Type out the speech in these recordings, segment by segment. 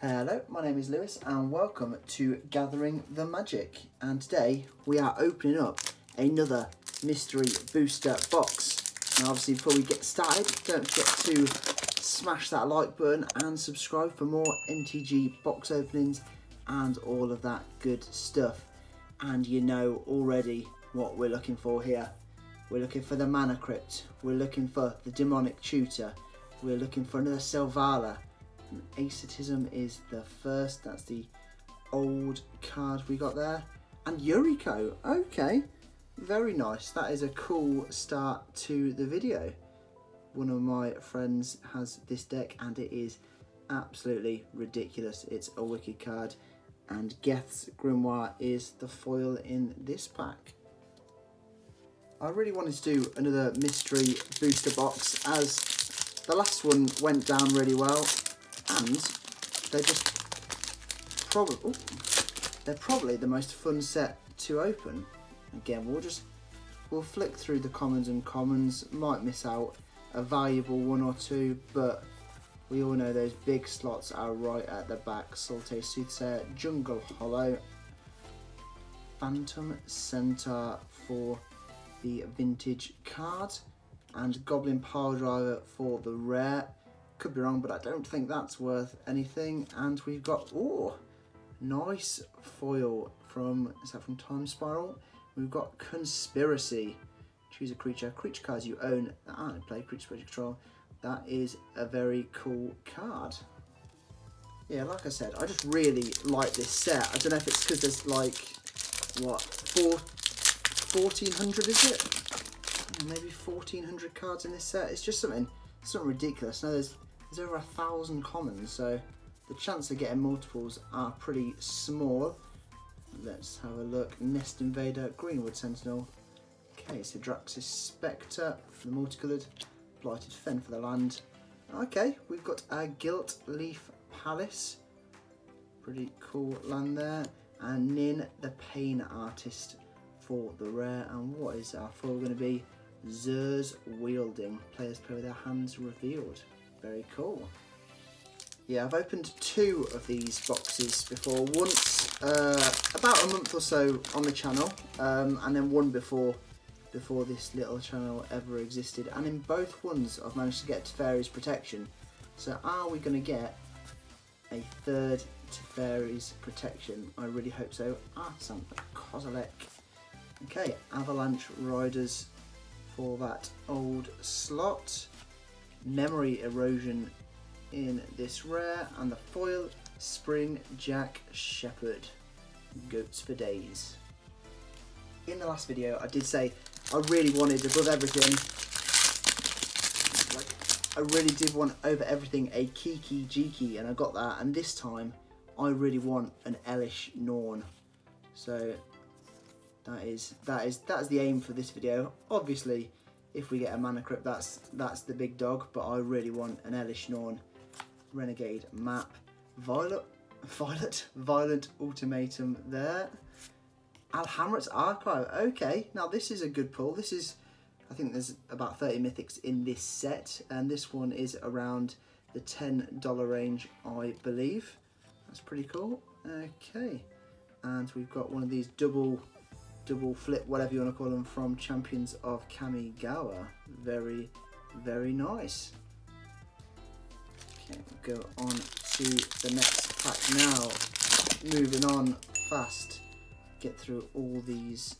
Hello, my name is Lewis and welcome to Gathering the Magic. And today we are opening up another mystery booster box. Now obviously before we get started, don't forget to smash that like button and subscribe for more MTG box openings and all of that good stuff. And you know already what we're looking for here. We're looking for the Mana Crypt, we're looking for the Demonic Tutor, we're looking for another Selvala, Asceticism is the first, that's the old card we got there. And Yuriko, okay, very nice. That is a cool start to the video. One of my friends has this deck and it is absolutely ridiculous. It's a wicked card and Geth's Grimoire is the foil in this pack. I really wanted to do another mystery booster box as the last one went down really well and they're just probably they're probably the most fun set to open. Again, we'll just we'll flick through the commons and commons. Might miss out a valuable one or two, but we all know those big slots are right at the back. Sultai Soothsayer, Jungle Hollow, Phantom Centaur for the vintage card, and Goblin Power Piledriver for the rare. Could be wrong, but I don't think that's worth anything. And we've got, oh, nice foil from, is that from Time Spiral? We've got Conspiracy. Choose a creature. Creature cards you own ah, aren't play, creature project control. That is a very cool card. Yeah, like I said, I just really like this set. I don't know if it's because there's like, what, four, 1400 is it? Maybe 1400 cards in this set. It's just something, something ridiculous. Now there's there's over a thousand commons, so the chance of getting multiples are pretty small. Let's have a look. Nest Invader, Greenwood Sentinel. Okay, so Drax's Spectre for the multicoloured. Blighted Fen for the land. Okay, we've got a Gilt Leaf Palace. Pretty cool land there. And Nin the Pain Artist for the rare. And what is our foil going to be? Zur's Weirding. Players play with their hands revealed. Very cool. Yeah, I've opened two of these boxes before. Once uh, about a month or so on the channel, um, and then one before before this little channel ever existed. And in both ones, I've managed to get Teferi's Protection. So are we going to get a third Teferi's Protection? I really hope so. Ah, some Kozilek. Okay, Avalanche Riders for that old slot memory erosion in this rare and the foil spring jack shepherd goats for days. In the last video i did say i really wanted above everything like i really did want over everything a kiki jiki and i got that and this time i really want an Elesh Norn. So that is that is that's the aim for this video. Obviously if we get a mana crypt, that's that's the big dog. But I really want an Elesh Norn Renegade map. Violet, Violet, Violent Ultimatum there. Alhammarret's Archive. Okay, now this is a good pull. This is, I think there's about 30 mythics in this set, and this one is around the $10 range, I believe. That's pretty cool. Okay, and we've got one of these double double flip, whatever you want to call them, from Champions of Kamigawa. Very, very nice. Okay, go on to the next pack now. Moving on fast. Get through all these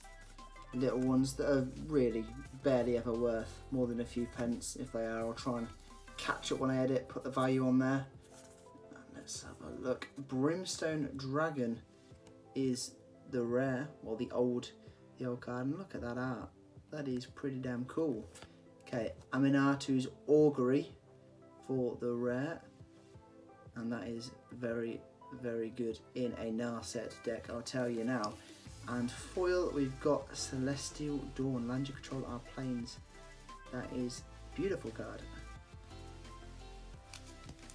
little ones that are really barely ever worth more than a few pence. If they are, I'll try and catch up when I edit, put the value on there. Let's have a look. Brimstone Dragon is the rare, or the old, the old card, and look at that art. That is pretty damn cool. Okay, Aminatou's Augury for the rare, and that is very, very good in a Narset deck, I'll tell you now. And foil, we've got Celestial Dawn, land you control our plains. That is beautiful card.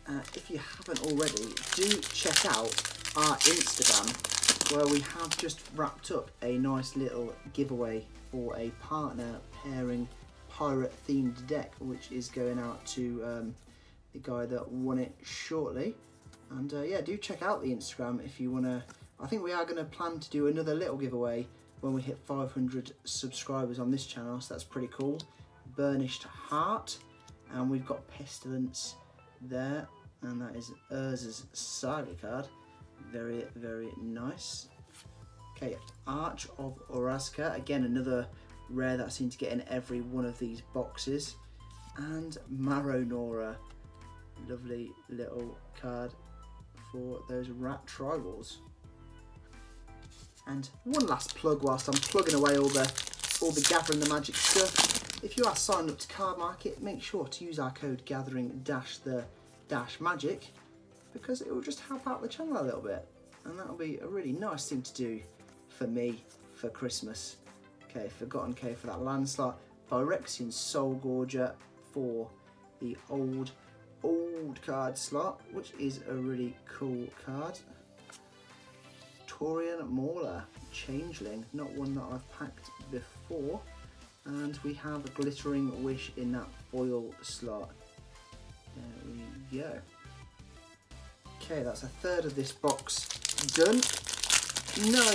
Uh, if you haven't already, do check out our Instagram where we have just wrapped up a nice little giveaway for a partner pairing pirate themed deck which is going out to um, the guy that won it shortly And uh, yeah, do check out the Instagram if you want to. I think we are going to plan to do another little giveaway when we hit 500 subscribers on this channel, so that's pretty cool. Burnished Heart, and we've got Pestilence there, and that is Urza's Saga card. Very, very nice. Okay, Arch of Orazca, again another rare that I seem to get in every one of these boxes. And Marrow-Gnawer, lovely little card for those rat tribals. And one last plug whilst I'm plugging away all the all the gathering the magic stuff. If you are signed up to Card Market, make sure to use our code gathering dash the dash magic because it will just help out the channel a little bit. And that'll be a really nice thing to do for me for Christmas. Okay, Forgotten Cave for that landslide. Phyrexian Soul Gorger for the old, old card slot, which is a really cool card. Taurean Mauler, Changeling, not one that I've packed before. And we have a Glittering Wish in that foil slot. There we go. Okay, that's a third of this box done. No,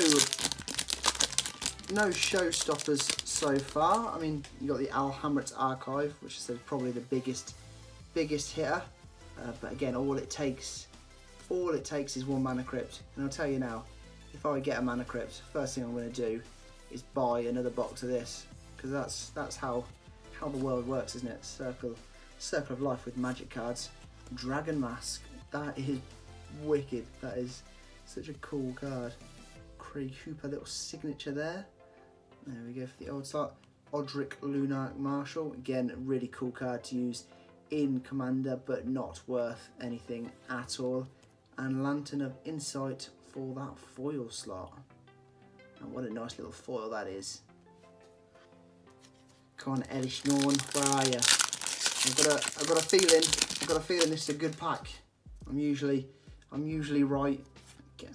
no showstoppers so far. I mean, you got the Alhammarret's Archive, which is probably the biggest, biggest hitter. Uh, but again, all it takes, all it takes is one mana crypt. And I'll tell you now, if I get a mana crypt, first thing I'm going to do is buy another box of this because that's that's how how the world works, isn't it? Circle, circle of life with magic cards. Dragon Mask, that is wicked. That is such a cool card. Craig Hooper little signature there. There we go for the old start. Odric Lunarch Marshal, again, really cool card to use in Commander, but not worth anything at all. And Lantern of Insight for that foil slot. And what a nice little foil that is. Come on, Elesh Norn, where are you? I've got a, I've got a feeling, I've got a feeling this is a good pack. I'm usually, I'm usually right.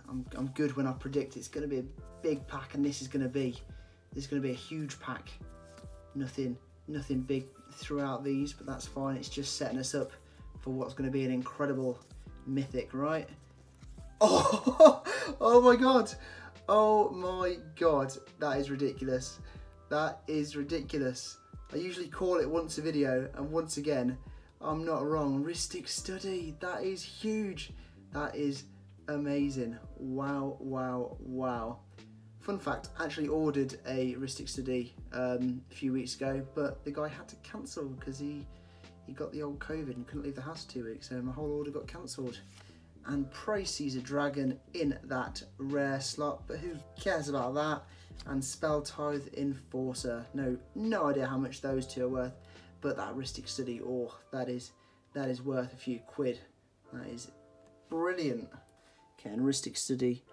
I'm, I'm good when I predict it's going to be a big pack, and this is going to be, this is going to be a huge pack. Nothing, nothing big throughout these, but that's fine. It's just setting us up for what's going to be an incredible mythic, right? Oh, oh my god. Oh my god. That is ridiculous. That is ridiculous. I usually call it once a video and once again, I'm not wrong. Rhystic Study. That is huge. That is amazing. Wow, wow, wow. Fun fact, I actually ordered a Rhystic Study um, a few weeks ago, but the guy had to cancel because he, he got the old COVID and couldn't leave the house two weeks, so my whole order got cancelled and Pray a Dragon in that rare slot, but who cares about that? And Spell Tithe Enforcer. No, no idea how much those two are worth, but that Rhystic Study, oh, that is that is worth a few quid. That is brilliant. Okay, and Study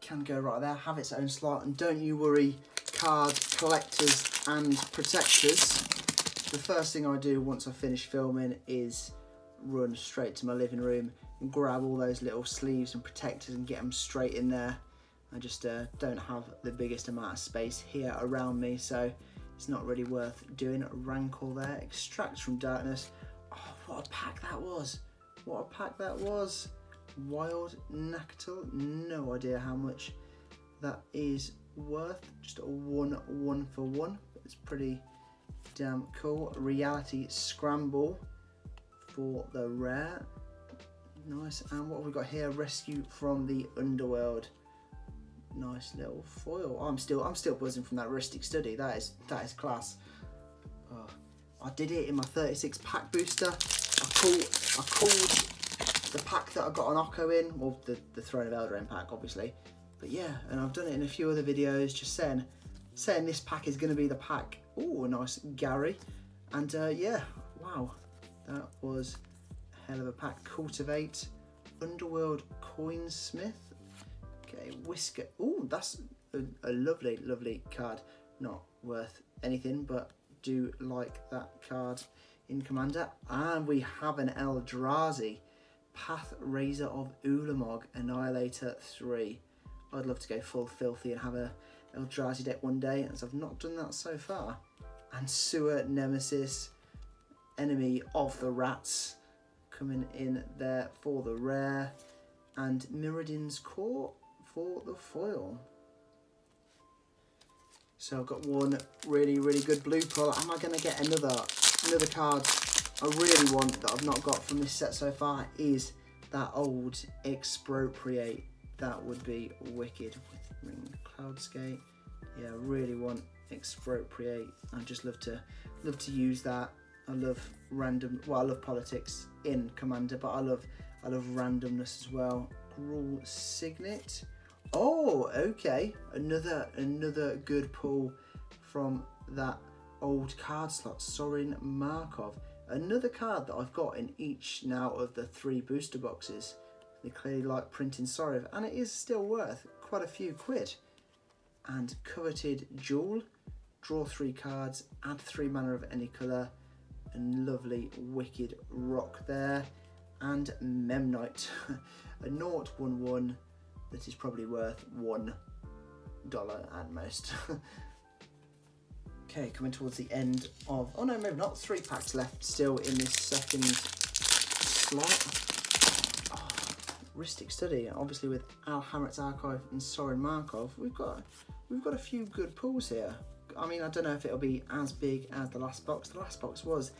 can go right there, have its own slot, and don't you worry, card collectors and protectors. The first thing I do once I finish filming is run straight to my living room and grab all those little sleeves and protectors and get them straight in there. I just uh, don't have the biggest amount of space here around me, so it's not really worth doing. Rancor there, Extract from Darkness. Oh, what a pack that was. What a pack that was. Wild Nacatl, no idea how much that is worth. Just a one, one for one. It's pretty damn cool. Reality Scramble for the rare. Nice. And what have we got here? Rescue from the Underworld. Nice little foil. I'm still I'm still buzzing from that Rhystic Study. That is that is class. Oh, I did it in my 36 pack booster. I called I called the pack that I got an Oko in, well the, the Throne of Eldraine pack obviously. But yeah, and I've done it in a few other videos just saying saying this pack is gonna be the pack. Oh a nice Gary. And uh, yeah, wow. That was a hell of a pack. Cultivate, Underworld Coinsmith. Okay, Whisker. Oh, that's a, a, lovely, lovely card. Not worth anything, but do like that card in Commander. And we have an Eldrazi. Pathrazor of Ulamog, Annihilator 3. I'd love to go full filthy and have a Eldrazi deck one day, as I've not done that so far. And Sewer Nemesis, enemy of the rats coming in there for the rare. And Mirrodin's Core for the foil. So I've got one really, really good blue pull. Am I going to get another another card I really want that I've not got from this set so far is that old Expropriate. That would be wicked with Ring Cloudscape. Yeah, I really want Expropriate. I just love to love to use that. I love random. Well, I love politics in Commander, but I love I love randomness as well. Gruul Signet. Oh, okay. Another another good pull from that old card slot. Sorin Markov. Another card that I've got in each now of the three booster boxes. They clearly like printing Sorry, and it is still worth quite a few quid. And coveted Jewel. Draw three cards, add three mana of any colour. And lovely wicked rock there. And Memnite. a 0 1 1 that is probably worth one dollar at most. okay, coming towards the end of, oh no, maybe not, three packs left still in this second slot. Oh, Rhystic Study, obviously with Alhammarret's Archive and Sorin Markov, we've got we've got a few good pulls here. I mean, I don't know if it'll be as big as the last box. The last box was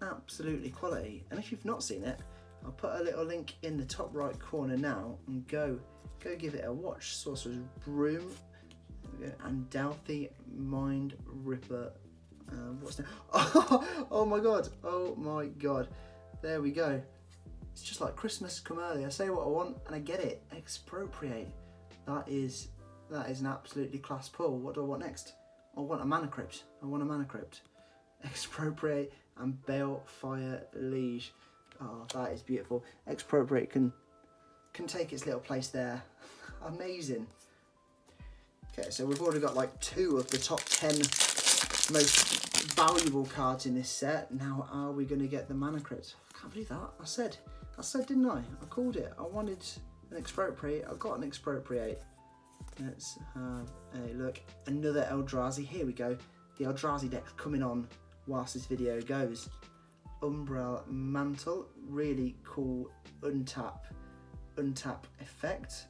absolutely quality, and if you've not seen it, I'll put a little link in the top right corner now and go go give it a watch. Sorcerer's Broom and Dauthi Mind Ripper. Uh, what's that? Oh, oh my god! Oh my god! There we go. It's just like Christmas come early. I say what I want and I get it. Expropriate. That is that is an absolutely class pull. What do I want next? I want a mana crypt. I want a mana crypt. Expropriate and Balefire Liege. Oh, that is beautiful. Expropriate can can take its little place there. Amazing. Okay, so we've already got like two of the top 10 most valuable cards in this set. Now, are we going to get the mana crypt? I can't believe that. I said, I said, didn't I? I called it. I wanted an expropriate. I've got an expropriate. Let's have a look. Another Eldrazi. Here we go. The Eldrazi deck coming on whilst this video goes. Umbral Mantle. Really cool untap, untap effect.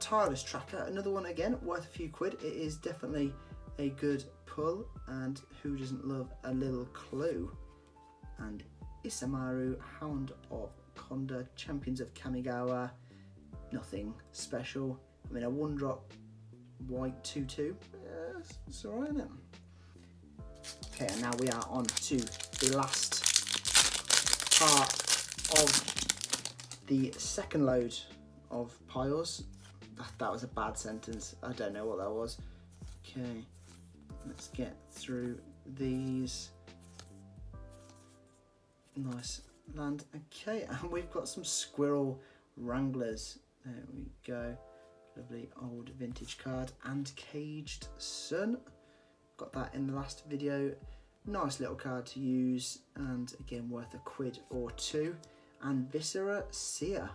Tireless Tracker, another one again, worth a few quid. It is definitely a good pull, and who doesn't love a little clue? And Isamaru, Hound of Konda, Champions of Kamigawa, nothing special. I mean, a one drop white 2 2, yeah, it's alright, isn't? Okay, and now we are on to the last part of the second load of piles that was a bad sentence. I don't know what that was. Okay, let's get through these. Nice land. Okay, and we've got some squirrel wranglers. There we go. Lovely old vintage card and caged sun. Got that in the last video. Nice little card to use and again worth a quid or two. And Viscera Seer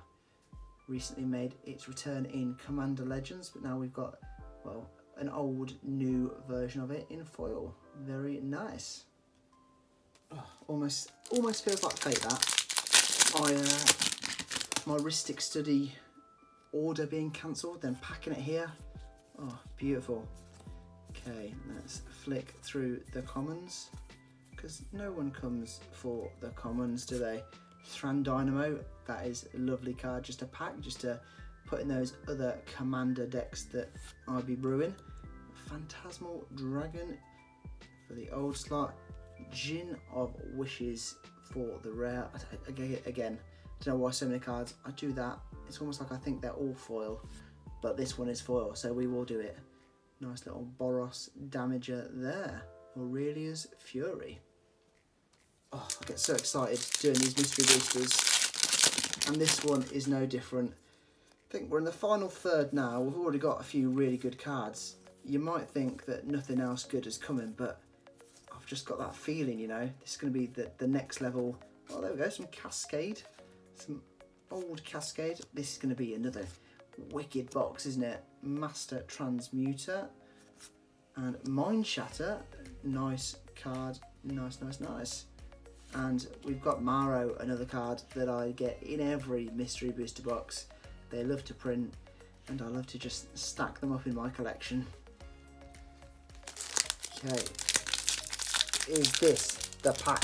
recently made its return in Commander Legends, but now we've got, well, an old new version of it in foil. Very nice. Oh, almost, almost feels like fate that. I, uh, my Rhystic Study order being cancelled, then packing it here. Oh, beautiful. Okay, let's flick through the commons because no one comes for the commons, do they? Thran Dynamo, that is a lovely card just to pack, just to put in those other commander decks that I'd be brewing. Phantasmal Dragon for the old slot. Djinn of Wishes for the rare. Again, don't know why so many cards. I do that. It's almost like I think they're all foil, but this one is foil, so we will do it. Nice little Boros Damager there. Aurelia's Fury. Oh, I get so excited doing these mystery boosters. And this one is no different. I think we're in the final third now. We've already got a few really good cards. You might think that nothing else good is coming, but I've just got that feeling, you know. This is going to be the, the next level. Oh, there we go. Some Cascade. Some old Cascade. This is going to be another wicked box, isn't it? Master Transmuter. And Mind Shatter. Nice card. Nice, nice, nice And we've got Maro, another card that I get in every mystery booster box. They love to print, and I love to just stack them up in my collection. Okay, is this the pack?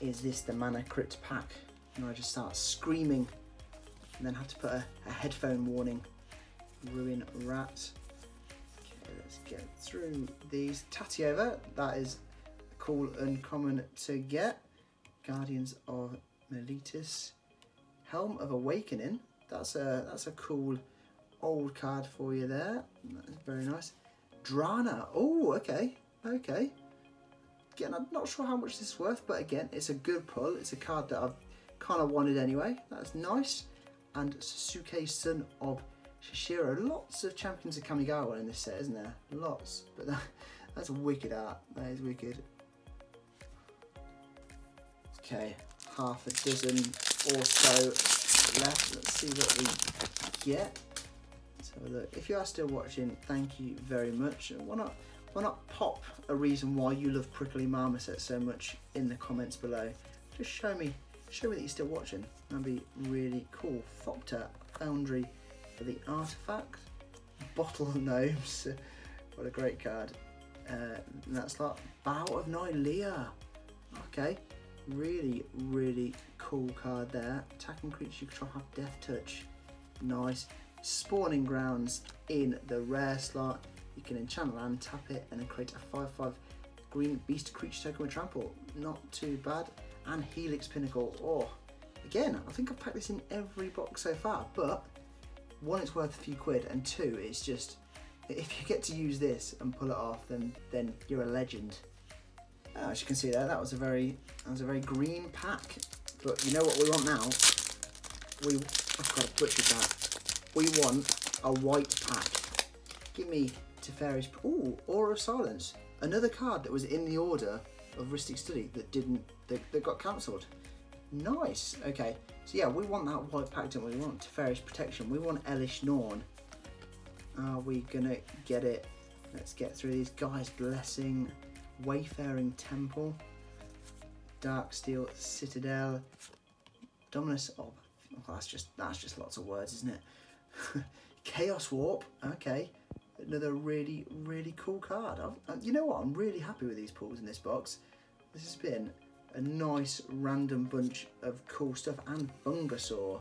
Is this the Mana Crypt pack? And I just start screaming and then have to put a, a headphone warning. Ruin Rat. Let's get through these. Tatyova, that is cool and uncommon to get. Guardians of Meletis. Helm of Awakening. That's a that's a cool old card for you there. That's very nice. Drana. Oh, okay. Okay. Again, I'm not sure how much this is worth, but again, it's a good pull. It's a card that I've kind of wanted anyway. That's nice. And Sosuke, son of Seshiro. Lots of champions of Kamigawa in this set, isn't there? Lots. But that, that's wicked art. That is wicked. Okay, half a dozen or so left. Let's see what we get. So look, if you are still watching, thank you very much. Why not, why not pop a reason why you love Prickly Marmoset so much in the comments below? Just show me, show me that you're still watching. That'd be really cool. Thopter Foundry the artifact. Bottle of Gnomes. what a great card. Uh, that's like Bow of Nylea. Okay, really, really cool card there. Attacking creature you control have Death Touch. Nice. Spawning Grounds in the rare slot. You can enchant land, tap it, and then create a 5-5 green beast creature token with trample. Not too bad. And Helix Pinnacle. Oh, again, I think I've packed this in every box so far, but one, it's worth a few quid, and two, it's just if you get to use this and pull it off, then then you're a legend. Uh, as you can see there, that was a very that was a very green pack. But you know what we want now? We I've got to butcher that. We want a white pack. Give me Teferi's. Oh, Aura of Silence. Another card that was in the order of Rhystic Study that didn't that, that got cancelled. Nice. Okay. So yeah, we want that white don't we? Want Teferi's Protection. We want Elesh Norn. Are we gonna get it? Let's get through these. Gaea's. Blessing. Wayfaring Temple. Darksteel Citadel. Dominus. Oh, that's just that's just lots of words, isn't it? Chaos Warp. Okay. Another really, really cool card. I've, uh, you know what? I'm really happy with these pulls in this box. This has been a nice random bunch of cool stuff and Fungusaur,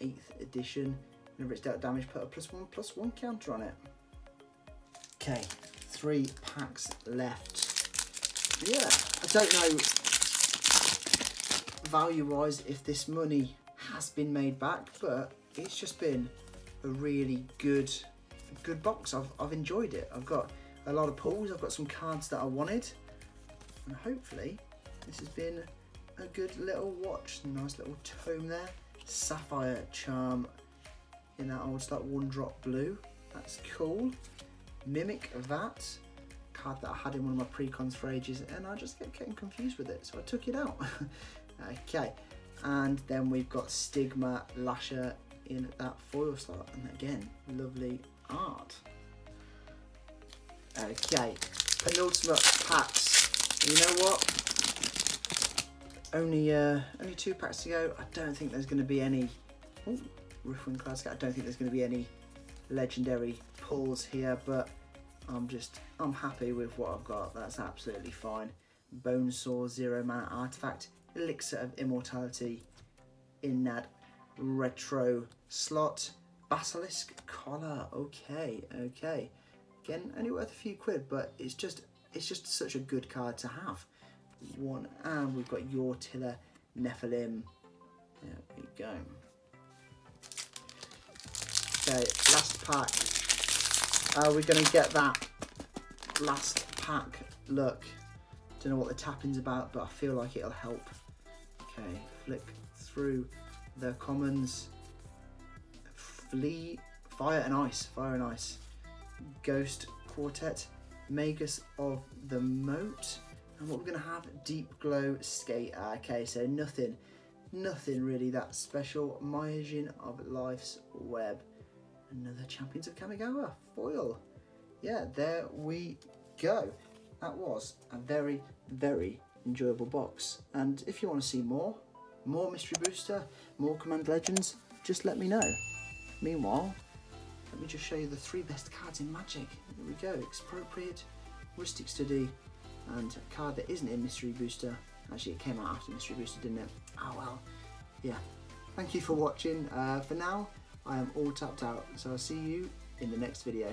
8th edition. Whenever it's dealt damage, put a plus one, plus one counter on it. Okay, three packs left. Yeah, I don't know value-wise if this money has been made back, but it's just been a really good good box. I've, I've enjoyed it. I've got a lot of pulls, I've got some cards that I wanted, and hopefully this has been a good little watch. Nice little tome there. Sapphire Charm in that old style one drop blue. That's cool. Mimic that. Card that I had in one of my pre-cons for ages and I just kept getting confused with it. So I took it out. okay. And then we've got Stigma Lasher in that foil slot. And again, lovely art. Okay. Penultimate packs. You know what? Only uh, only two packs to go. I don't think there's going to be any. Oh, Riftwind Classic. I don't think there's going to be any legendary pulls here, but I'm just I'm happy with what I've got. That's absolutely fine. Bonesaw Zero Mana Artifact, Elixir of Immortality in that retro slot. Basilisk Collar. Okay, okay. Again, only worth a few quid, but it's just it's just such a good card to have one, and we've got Yore-Tiller Nephilim. There we go. So, last pack. Are we going to get that last pack look? Don't know what the tapping's about, but I feel like it'll help. Okay, flick through the commons. Flee, fire and ice, fire and ice. Ghost Quarter, Magus of the Moat, and what we're going to have, Deep Glow Skater. Okay, so nothing, nothing really that special. Myojin of Life's Web. Another Champions of Kamigawa foil. Yeah, there we go. that was a very, very enjoyable box. And if you want to see more, more Mystery Booster, more Command Legends, just let me know. Meanwhile, let me just show you the three best cards in Magic. Here we go, Expropriate, Rhystic Study, and a card that isn't in Mystery Booster. Actually, it came out after Mystery Booster, didn't it? Oh well, yeah. Thank you for watching. Uh, for now, I am all tapped out, so I'll see you in the next video.